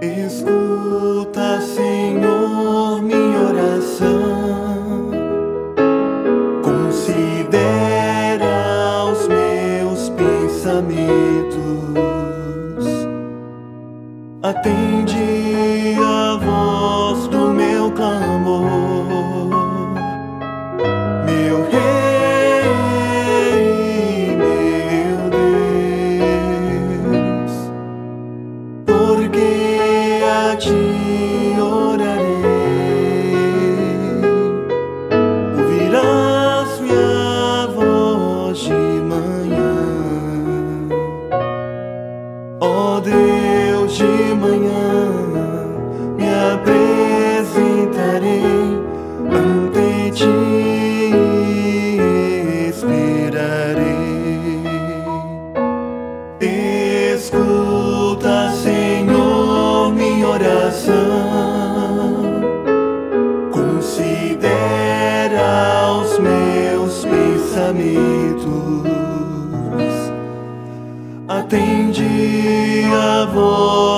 Escuta, Senhor, minha oração. Considera os meus pensamentos. Atende a ti orarei. Ouvirás minha voz de manhã, ó Deus, coração. Considera os meus pensamentos, atende a voz.